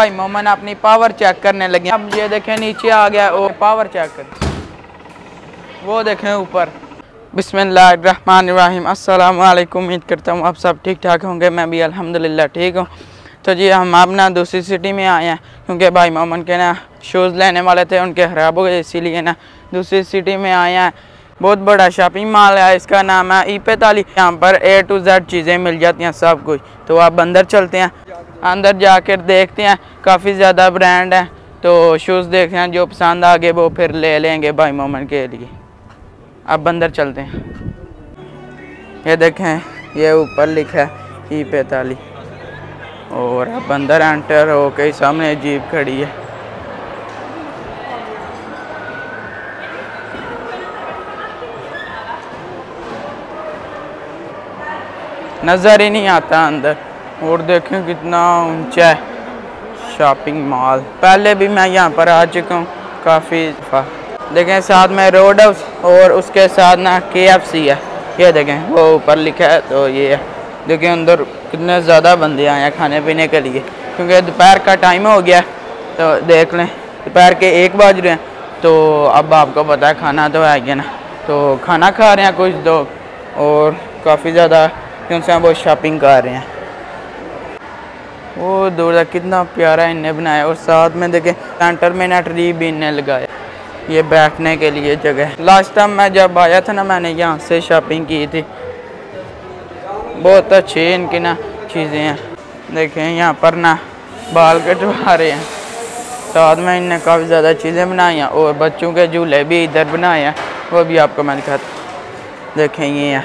भाई मोमन अपनी power check करने लगे। अब ये देखें, नीचे आ गया वो पावर चेक कर। वो देखें ऊपर। बिस्मिल्लाहिर्रहमानिर्रहीम। अस्सलाम वालेकुम उम्मीद करता हूँ आप सब ठीक ठाक होंगे। मैं भी अल्हम्दुलिल्लाह ठीक हूँ। तो जी, हम अब ना दूसरी सिटी में आए हैं, क्योंकि भाई मोमन के ना शूज़ लेने वाले थे, उनके ख़राब हो गए, इसीलिए ना दूसरी सिटी में आए हैं। बहुत बड़ा शॉपिंग मॉल है, इसका नाम है ई पैताली यहाँ पर ए टू जेड चीज़ें मिल जाती हैं सब कुछ। तो आप अंदर चलते हैं। अंदर जाकर देखते हैं, काफ़ी ज़्यादा ब्रांड हैं। तो शूज़ देखते हैं, जो पसंद आ गए, वो फिर ले लेंगे भाई मोमन के लिए। अब अंदर चलते हैं। ये देखें, ये ऊपर लिखा है, ई पैताली और अब अंदर एंटर हो के सामने जीप खड़ी है। नज़र ही नहीं आता अंदर। और देखें कितना ऊँचा है शॉपिंग मॉल पहले भी मैं यहाँ पर आ चुका हूँ, काफ़ी दफ़ा। देखें, साथ में रोड हाउस और उसके साथ ना के एफ़ सी है। ये देखें, वो ऊपर लिखा है तो ये है। देखें अंदर कितने ज़्यादा बंदे आए हैं खाने पीने के लिए। क्योंकि दोपहर का टाइम हो गया तो देख लें, दोपहर के एक बज रहे हैं तो अब आपको पता है, खाना तो है ना। तो खाना खा रहे हैं कुछ लोग और काफ़ी ज़्यादा, क्योंकि वो शॉपिंग कर रहे हैं। वो दूर कितना प्यारा इन्हें बनाया। और साथ में देखें सेंटर में ना ट्री भी इन्हें लगाया। ये बैठने के लिए जगह लास्ट टाइम मैं जब आया था ना, मैंने यहाँ से शॉपिंग की थी। बहुत अच्छी इनकी ना चीज़ें हैं। देखें, यहाँ पर ना बाल कटवा रहे हैं। साथ में इनने काफ़ी ज़्यादा चीज़ें बनाई हैं और बच्चों के झूले भी इधर बनाए हैं। वो भी आपको मैं दिखाता देखें, ये यहाँ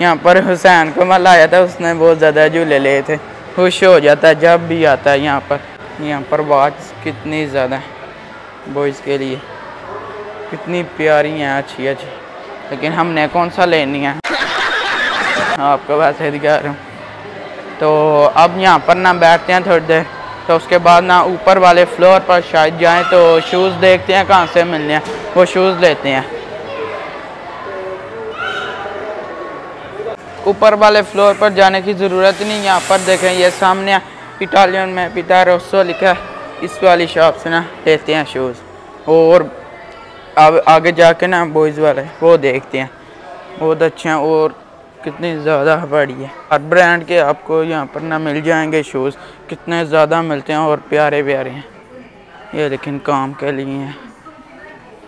यहाँ पर हुसैन को मैं लाया था, उसने बहुत ज़्यादा झूले लिए थे। खुश हो जाता है, जब भी आता है यहाँ पर। यहाँ पर वॉच कितनी ज़्यादा है बॉयज़ के लिए। कितनी प्यारी हैं अच्छी अच्छी लेकिन हमने कौन सा लेनी है? आपको वैसे दिखा रहा हूँ। तो अब यहाँ पर ना बैठते हैं थोड़ी देर। तो उसके बाद ना ऊपर वाले फ्लोर पर शायद जाएँ तो शूज़ देखते हैं कहाँ से मिलने हैं। वो शूज़ लेते हैं। ऊपर वाले फ्लोर पर जाने की ज़रूरत नहीं, यहाँ पर देखें, ये सामने इटालियन में पिता रोसो लिखा है। इस वाली शॉप से ना लेते हैं शूज़ और अब आगे जाके ना बॉयज़ वाले, वो देखते हैं। बहुत अच्छे हैं और कितनी ज़्यादा बड़ी है। हर ब्रांड के आपको यहाँ पर ना मिल जाएँगे शूज़ कितने ज़्यादा मिलते हैं और प्यारे प्यारे हैं। ये लेकिन काम के लिए हैं।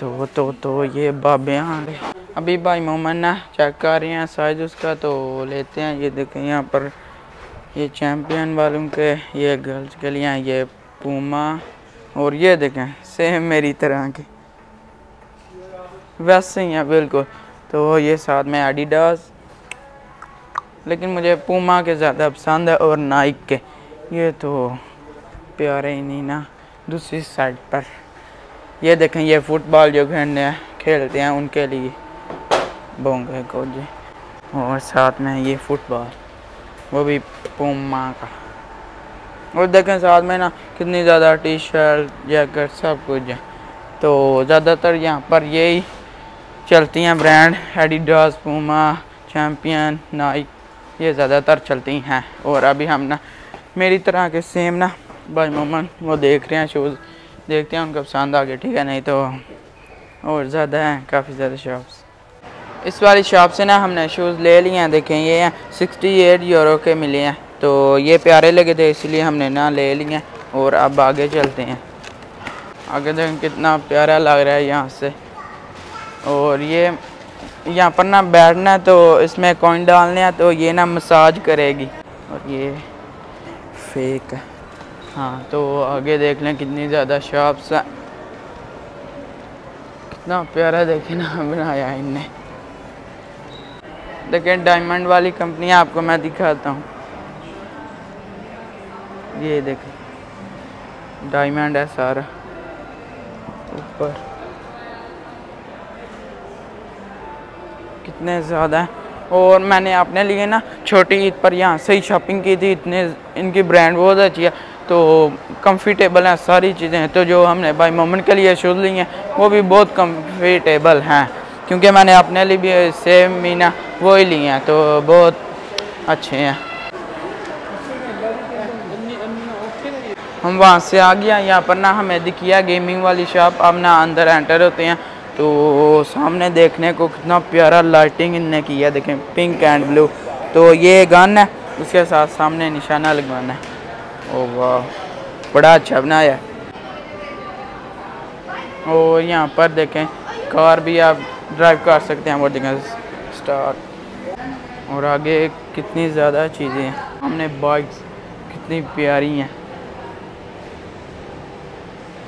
तो तो तो ये बाबे आ रहे अभी भाई मोमन ना चेक कर रहे हैं, साइज़ उसका तो लेते हैं। ये देखें यहाँ पर ये चैम्पियन वालों के, ये गर्ल्स के लिए हैं, ये पूमा और ये देखें, सेम मेरी तरह के। वैसे ही हैं, बिल्कुल। तो ये साथ में एडिडास, लेकिन मुझे पूमा के ज़्यादा पसंद है और नाइक। के ये तो प्यारे ही नहीं ना, दूसरी साइड पर। ये देखें, ये फुटबॉल जो खेलने खेलते हैं उनके लिए। बोंगे को जी। और साथ में ये फुटबॉल, वो भी पूमा का। और देखें साथ में ना, कितनी ज़्यादा टी शर्ट जैकेट, सब कुछ है। तो ज़्यादातर यहाँ पर यही चलती हैं brand, Adidas Puma Champion Nike, ये ज़्यादातर चलती हैं। और अभी हम ना, मेरी तरह के सेम ना, भाई मोमन, वो देख रहे हैं शूज़, देखते हैं उनका पसंद आ गया ठीक है? नहीं तो और ज़्यादा हैं, काफ़ी ज़्यादा शॉप्स। इस वाली शॉप से ना हमने शूज़ ले लिए हैं, देखें, ये हैं सिक्सटी एट यूरो के मिले हैं। तो ये प्यारे लगे थे, इसलिए हमने ना ले लिए और अब आगे चलते हैं। आगे देखें कितना प्यारा लग रहा है यहाँ से। और ये, यहाँ पर ना बैठना है तो इसमें कॉइन डालने हैं तो ये ना मसाज करेगी। और ये फेक है। हाँ तो आगे देख लें कितनी ज़्यादा शॉप्स हैं। कितना प्यारा देखे ना बनाया इनने। देखिए डायमंड वाली कंपनी आपको मैं दिखाता हूँ। ये देखें डायमंड है सारा। ऊपर। कितने ज़्यादा हैं। और मैंने अपने लिए ना, छोटी ईद पर यहाँ से ही शॉपिंग की थी, इतने, इनकी ब्रांड बहुत अच्छी है। तो कंफर्टेबल हैं, सारी चीज़ें तो जो हमने भाई मोमेंट के लिए शूज़ लिए हैं, वो भी बहुत कंफर्टेबल हैं। क्योंकि मैंने अपने लिए भी सेम मीना वो ही लिए हैं तो बहुत अच्छे हैं। हम वहाँ से आ गया यहाँ पर ना हमें दिखिया गेमिंग वाली शॉप अब ना अंदर एंटर होते हैं तो सामने देखने को कितना प्यारा लाइटिंग इनने की है, देखें पिंक एंड ब्लू तो ये गन है, उसके साथ सामने निशाना लगवाना है। ओ वाह, बड़ा अच्छा बनाया और यहाँ पर देखें कार भी आप ड्राइव कर सकते हैं, वो देखें स्टार्ट और आगे कितनी ज़्यादा चीज़ें हैं। हमने बाइक्स कितनी प्यारी हैं।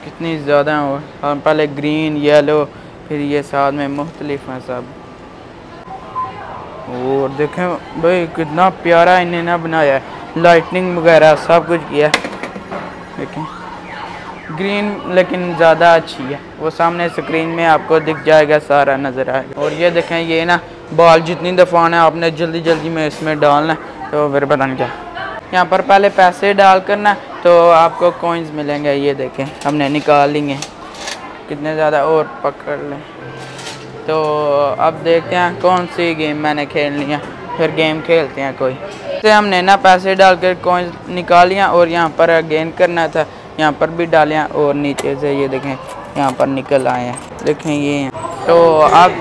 कितनी ज़्यादा हैं और पहले ग्रीन येलो फिर ये साथ में मुख्तलिफ़ हैं सब। और देखें भाई, कितना प्यारा इन्हें ना बनाया है। लाइटनिंग वगैरह सब कुछ किया देखें। ग्रीन लेकिन ज़्यादा अच्छी है। वो सामने स्क्रीन में आपको दिख जाएगा, सारा नज़र आएगा। और ये देखें, ये ना बॉल जितनी दफ़ा आना है, आपने जल्दी जल्दी में इसमें डालना है। तो फिर पता नहीं क्या। यहाँ पर पहले पैसे डाल करना तो आपको कॉइन्स मिलेंगे, ये देखें, हमने निकाल लेंगे। कितने ज़्यादा? और पकड़ लें। तो अब देखते हैं कौन सी गेम मैंने खेल लिया फिर गेम खेलते हैं कोई। तो हमने ना पैसे डाल कर कॉइन्स निकाल लिया और यहाँ पर गेन करना था। यहाँ पर भी डालें और नीचे से ये देखें, यहाँ पर निकल आए हैं। देखें ये तो अब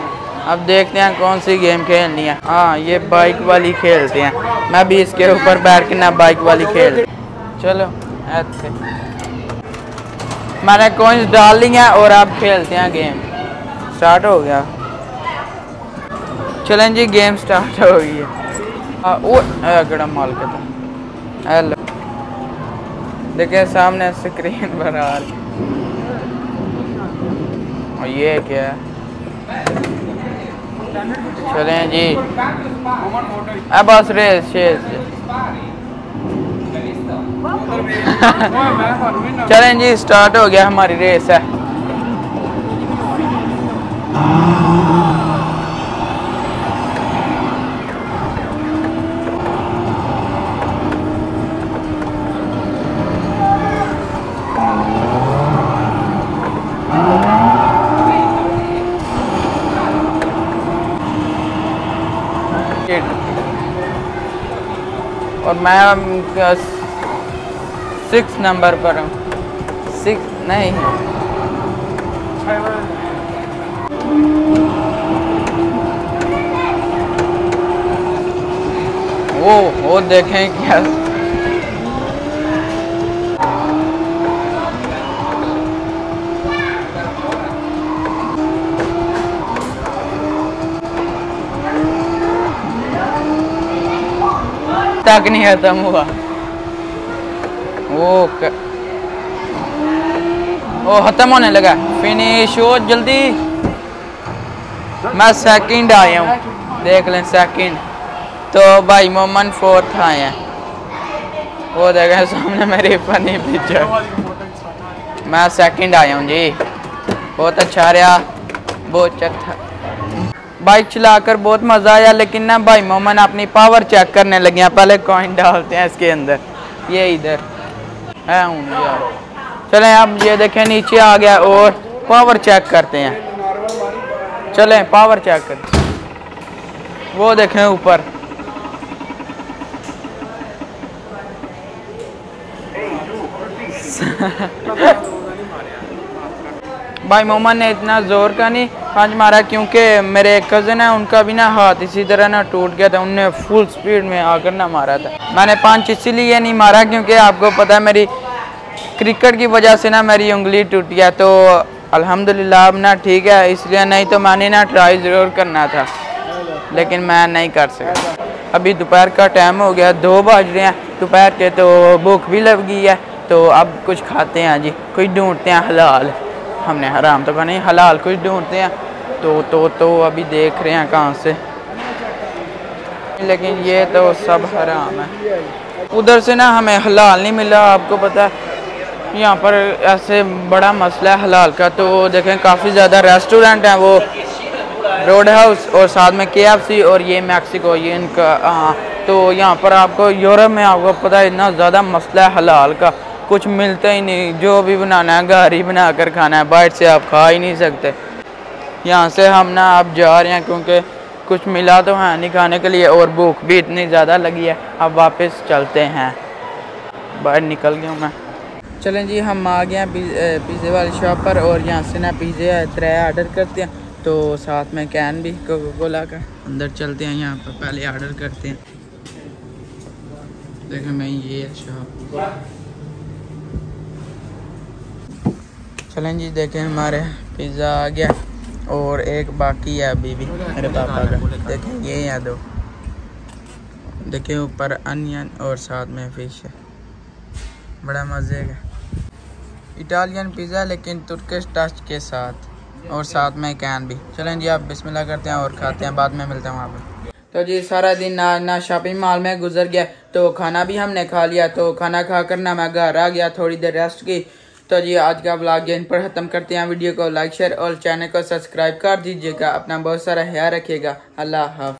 अब देखते हैं कौन सी गेम खेलनी है। हाँ ये बाइक वाली खेलते हैं। मैं भी इसके ऊपर बैठ के ना बाइक वाली खेल। चलो, ऐसे। मैंने कॉइन्स डाल ली हैं और अब खेलते हैं गेम स्टार्ट हो गया। चलें जी गेम स्टार्ट हो गई है। वो कड़ा माल का हेलो देखिए, सामने स्क्रीन रही और ये क्या है? चलें जी। अब बस रेस शेस चलें जी स्टार्ट हो गया हमारी रेस है। मैं सिक्स नंबर पर हूँ। सिक्स नहीं वो वो देखें क्या तक नहीं खत्म हुआ। वो. वो खत्म होने लगा। फिनिश हो जल्दी। मैं सेकंड आया हूँ। देख लें सेकंड तो भाई, मोमन फोर्थ आए हैं। वो देखें सामने मेरी फनी पिक्चर मैं सेकंड आया हूँ, जी। बहुत अच्छा रहा। बहुत अच्छा बाइक चलाकर बहुत मज़ा आया, लेकिन ना भाई मोमन अपनी पावर चेक करने लगे हैं पहले कॉइन डालते हैं इसके अंदर। ये इधर। है चलें, अब ये देखें, नीचे आ गया और पावर चेक करते हैं। चलें पावर चेक करते वो देखें ऊपर। भाई मोहम्मद ने इतना ज़ोर का नहीं पाँच मारा क्योंकि मेरे एक कज़न है, उनका भी ना हाथ इसी तरह ना टूट गया था, उनने फुल स्पीड में आकर ना मारा था। मैंने पाँच इसीलिए नहीं मारा क्योंकि आपको पता है मेरी क्रिकेट की वजह से ना मेरी उंगली टूट गया तो अल्हम्दुलिल्लाह अब ना ठीक है, इसलिए नहीं तो मैंने ना ट्राई ज़रूर करना था, लेकिन मैं नहीं कर सका। अभी दोपहर का टाइम हो गया, दो बज रहे हैं दोपहर के तो भूख भी लग गई है तो अब कुछ खाते हैं जी कुछ ढूंढते हैं हलाल। हमने हराम तो नहीं हलाल कुछ ढूंढते हैं। तो तो तो अभी देख रहे हैं कहाँ से। लेकिन ये तो सब हराम है। उधर से ना हमें हलाल नहीं मिला, आपको पता है। यहाँ पर ऐसे बड़ा मसला है हलाल का तो देखें काफ़ी ज़्यादा रेस्टोरेंट हैं वो। रोड हाउस और साथ में के और ये मैक्सिको ये इनका हाँ। तो यहाँ पर आपको यूरोप में आपको पता है इतना ज़्यादा मसला है हलाल का। कुछ मिलता ही नहीं। जो भी बनाना है, घर ही बना कर खाना है। बाहर से आप खा ही नहीं सकते। यहाँ से हम ना आप जा रहे हैं क्योंकि कुछ मिला तो है नहीं खाने के लिए और भूख भी इतनी ज़्यादा लगी है। अब वापस चलते हैं। बाहर निकल गया मैं। चलें जी, हम आ गए हैं पिज़्ज़े वाली शॉप पर और यहाँ से ना पिज़्ज़े त्रे ऑर्डर करते हैं। तो साथ में कैन भी कोको कोला का। अंदर चलते हैं यहाँ पर, पहले ऑर्डर करते हैं। देखें मैं ये शॉप चलें जी देखें हमारे पिज़्ज़ा आ गया और एक बाकी है अभी भी, मेरे पापा का। देखें, ये है। दो देखें ऊपर अनियन और साथ में फ़िश है। बड़ा मज़े का। इटालियन पिज़्ज़ा, लेकिन तुर्किश टच के साथ और साथ में कैन भी। चलें जी, आप बिस्मिल्लाह करते हैं और खाते हैं, बाद में मिलते हैं वहाँ पर तो जी, सारा दिन ना ना शॉपिंग मॉल में गुजर गया तो खाना भी हमने खा लिया तो खाना खा कर ना मैं घर आ गया, थोड़ी देर रेस्ट की। तो जी, आज का ब्लॉग यहीं पर ख़त्म करते हैं। वीडियो को लाइक शेयर और चैनल को सब्सक्राइब कर दीजिएगा। अपना बहुत सारा ख्याल रखिएगा। अल्लाह हाफ़